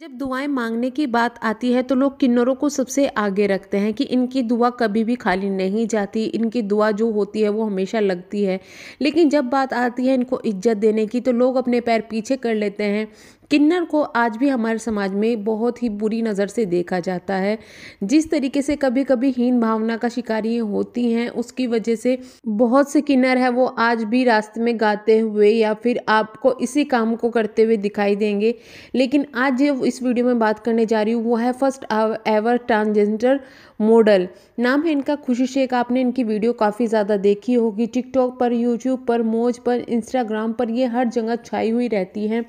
जब दुआएँ मांगने की बात आती है तो लोग किन्नरों को सबसे आगे रखते हैं कि इनकी दुआ कभी भी खाली नहीं जाती, इनकी दुआ जो होती है वो हमेशा लगती है। लेकिन जब बात आती है इनको इज़्ज़त देने की तो लोग अपने पैर पीछे कर लेते हैं। किन्नर को आज भी हमारे समाज में बहुत ही बुरी नज़र से देखा जाता है। जिस तरीके से कभी कभी हीन भावना का शिकारी होती हैं, उसकी वजह से बहुत से किन्नर है, वो आज भी रास्ते में गाते हुए या फिर आपको इसी काम को करते हुए दिखाई देंगे। लेकिन आज जो इस वीडियो में बात करने जा रही हूँ, वो है फ़र्स्ट एवर ट्रांसजेंडर मॉडल। नाम है इनका खुशी शेख, आपने इनकी वीडियो काफ़ी ज़्यादा देखी होगी। टिकटॉक पर, यूट्यूब पर, मोज पर, इंस्टाग्राम पर ये हर जगह छाई हुई रहती हैं।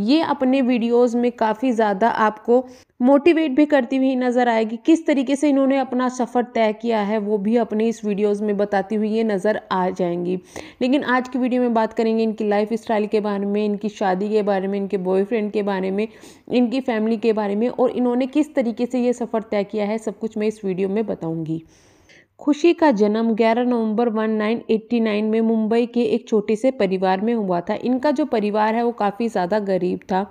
ये अपने वीडियोस में काफ़ी ज़्यादा आपको मोटिवेट भी करती हुई नज़र आएगी। किस तरीके से इन्होंने अपना सफ़र तय किया है, वो भी अपने इस वीडियोस में बताती हुई ये नज़र आ जाएँगी। लेकिन आज की वीडियो में बात करेंगे इनकी लाइफ स्टाइल के बारे में, इनकी शादी के बारे में, इनके बॉयफ्रेंड के बारे में, इनकी फैमिली के बारे में और इन्होंने किस तरीके से ये सफ़र तय किया है, सब कुछ मैं इस वीडियो में बताऊँगी। खुशी का जन्म 11 नवंबर 1989 में मुंबई के एक छोटे से परिवार में हुआ था। इनका जो परिवार है वो काफ़ी ज़्यादा गरीब था।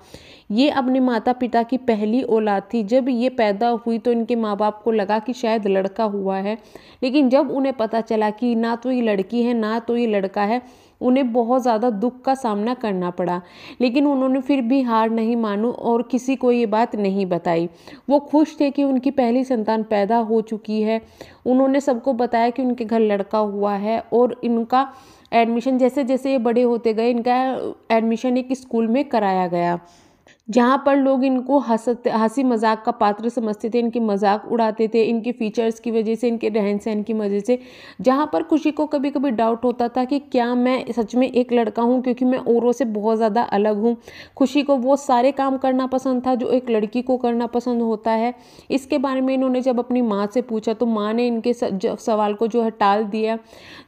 ये अपने माता पिता की पहली औलाद थी। जब ये पैदा हुई तो इनके माँ बाप को लगा कि शायद लड़का हुआ है। लेकिन जब उन्हें पता चला कि ना तो ये लड़की है, ना तो ये लड़का है उन्हें बहुत ज़्यादा दुख का सामना करना पड़ा। लेकिन उन्होंने फिर भी हार नहीं मानू और किसी को ये बात नहीं बताई। वो खुश थे कि उनकी पहली संतान पैदा हो चुकी है। उन्होंने सबको बताया कि उनके घर लड़का हुआ है और इनका एडमिशन जैसे जैसे ये बड़े होते गए, इनका एडमिशन एक स्कूल में कराया गया। जहाँ पर लोग इनको हँसते, हँसी मज़ाक का पात्र समझते थे, इनकी मज़ाक उड़ाते थे, इनके फीचर्स की वजह से, इनके रहन सहन की वजह से। जहाँ पर खुशी को कभी कभी डाउट होता था कि क्या मैं सच में एक लड़का हूँ, क्योंकि मैं औरों से बहुत ज़्यादा अलग हूँ। खुशी को वो सारे काम करना पसंद था, जो एक लड़की को करना पसंद होता है। इसके बारे में इन्होंने जब अपनी माँ से पूछा तो माँ ने इनके सवाल को जो है टाल दिया।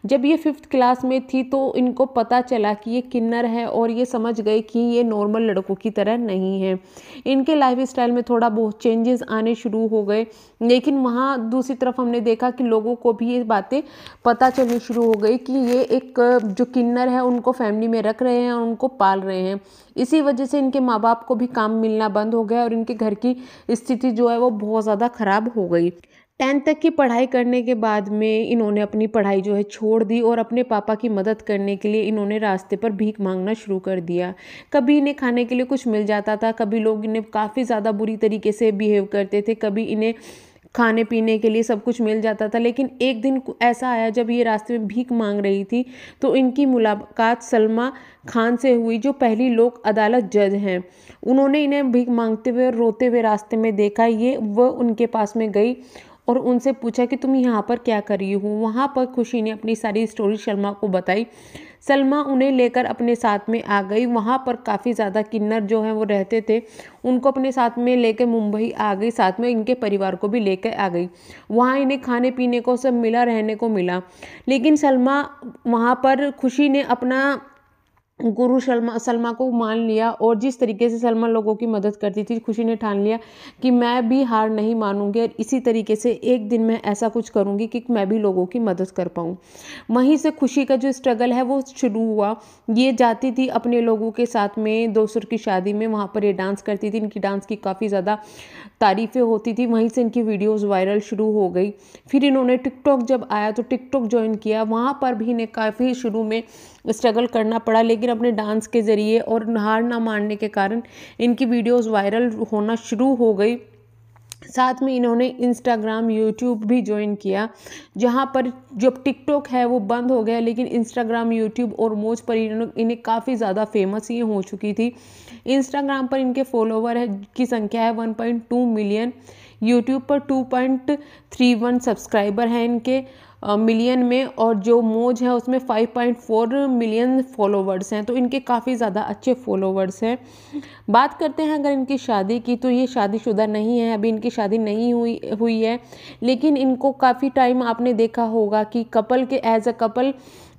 जब ये फिफ्थ क्लास में थी तो इनको पता चला कि ये किन्नर है और ये समझ गए कि ये नॉर्मल लड़कों की तरह नहीं नहीं है। इनके लाइफ स्टाइल में थोड़ा बहुत चेंजेस आने शुरू हो गए, लेकिन वहाँ दूसरी तरफ़ हमने देखा कि लोगों को भी ये बातें पता चलनी शुरू हो गई कि ये एक, जो किन्नर है, उनको फैमिली में रख रहे हैं और उनको पाल रहे हैं। इसी वजह से इनके माँ बाप को भी काम मिलना बंद हो गया और इनके घर की स्थिति जो है वो बहुत ज़्यादा ख़राब हो गई। टेंथ तक की पढ़ाई करने के बाद में इन्होंने अपनी पढ़ाई जो है छोड़ दी और अपने पापा की मदद करने के लिए इन्होंने रास्ते पर भीख मांगना शुरू कर दिया। कभी इन्हें खाने के लिए कुछ मिल जाता था, कभी लोग इन्हें काफ़ी ज़्यादा बुरी तरीके से बिहेव करते थे, कभी इन्हें खाने पीने के लिए सब कुछ मिल जाता था, लेकिन एक दिन ऐसा आया जब ये रास्ते में भीख मांग रही थी तो इनकी मुलाकात सलमा खान से हुई, जो पहली लोक अदालत जज हैं। उन्होंने इन्हें भीख मांगते हुए रोते हुए रास्ते में देखा, ये वह उनके पास में गई और उनसे पूछा कि तुम यहाँ पर क्या कर रही हो? वहाँ पर खुशी ने अपनी सारी स्टोरी शर्मा को बताई। सलमा उन्हें लेकर अपने साथ में आ गई। वहाँ पर काफ़ी ज़्यादा किन्नर जो हैं वो रहते थे, उनको अपने साथ में लेकर मुंबई आ गई। साथ में इनके परिवार को भी लेकर आ गई। वहाँ इन्हें खाने पीने को, सब मिला, रहने को मिला। लेकिन सलमा वहाँ पर खुशी ने अपना गुरु सलमा सलमा को मान लिया और जिस तरीके से सलमा लोगों की मदद करती थी, खुशी ने ठान लिया कि मैं भी हार नहीं मानूँगी और इसी तरीके से एक दिन मैं ऐसा कुछ करूँगी कि मैं भी लोगों की मदद कर पाऊँ। वहीं से खुशी का जो स्ट्रगल है, वो शुरू हुआ। ये जाती थी अपने लोगों के साथ में दोसर की शादी में, वहाँ पर ये डांस करती थी। इनकी डांस की काफ़ी ज़्यादा तारीफ़ें होती थी। वहीं से इनकी वीडियोज़ वायरल शुरू हो गई। फिर इन्होंने टिकटॉक जब आया तो टिकटॉक ज्वाइन किया। वहाँ पर भी इन्हें काफ़ी शुरू में स्ट्रगल करना पड़ा, लेकिन अपने डांस के ज़रिए और हार ना मारने के कारण इनकी वीडियोस वायरल होना शुरू हो गई। साथ में इन्होंने इंस्टाग्राम यूट्यूब भी ज्वाइन किया, जहाँ पर जब टिकटॉक है वो बंद हो गया, लेकिन इंस्टाग्राम यूट्यूब और मोज पर इन्होंने इन्हें काफ़ी ज़्यादा फ़ेमस ये हो चुकी थी। इंस्टाग्राम पर इनके फॉलोवर है की संख्या है 1.2 मिलियन यूट्यूब पर 2.31 सब्सक्राइबर हैं इनके। मिलियन में और जो मोज है उसमें 5.4 मिलियन फॉलोवर्स हैं तो इनके काफ़ी ज़्यादा अच्छे फॉलोवर्स हैं। बात करते हैं अगर इनकी शादी की तो ये शादीशुदा नहीं है, अभी इनकी शादी नहीं हुई हुई है, लेकिन इनको काफ़ी टाइम आपने देखा होगा कि कपल के एज अ कपल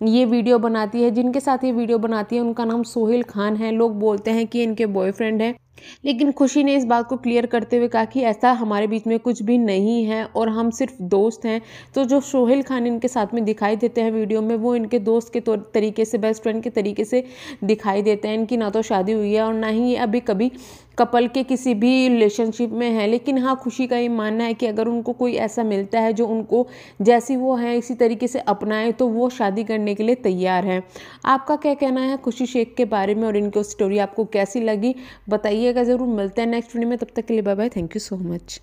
ये वीडियो बनाती है। जिनके साथ ये वीडियो बनाती है, उनका नाम सोहेल खान है। लोग बोलते हैं कि इनके बॉयफ्रेंड हैं, लेकिन खुशी ने इस बात को क्लियर करते हुए कहा कि ऐसा हमारे बीच में कुछ भी नहीं है और हम सिर्फ़ दोस्त हैं। तो जो सोहेल खान इनके साथ में दिखाई देते हैं वीडियो में। वो इनके दोस्त के तौर तरीके से बेस्ट फ्रेंड के तरीके से दिखाई देते हैं। इनकी ना तो शादी हुई है और ना ही अभी कभी कपल के किसी भी रिलेशनशिप में है। लेकिन हाँ खुशी का ये मानना है कि अगर उनको कोई ऐसा मिलता है जो उनको जैसी वो है, इसी तरीके से अपनाए तो वो शादी करने के लिए तैयार है। आपका क्या कहना है खुशी शेख के बारे में और इनकी स्टोरी आपको कैसी लगी? बताइएगा ज़रूर। मिलते हैं नेक्स्ट वीडियो में। तब तक के लिए bye bye thank you so much